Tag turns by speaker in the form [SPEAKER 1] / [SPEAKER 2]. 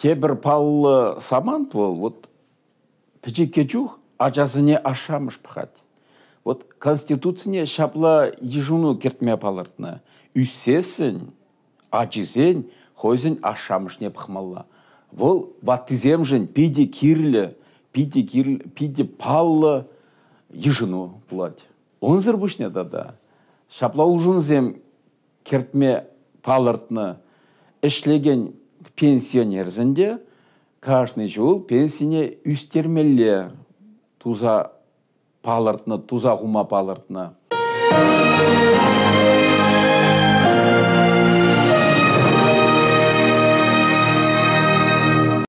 [SPEAKER 1] тебір паллы саман бол вот пичекке чух ажасыне ашамыш пхать. Вот конституцияне шапла ежуну кертме палыртны үссесін хойзен ашамышне пхмалла. Вол ваттиземжен пиде кирлі пиде кирлі пиде паллы ежуну булать онзыр бушне да шапла ужунзем кертме палыртны ішлеген пенсионерзінде каждый жыл пенсине үстермелле туза палыртны туза хума палыртны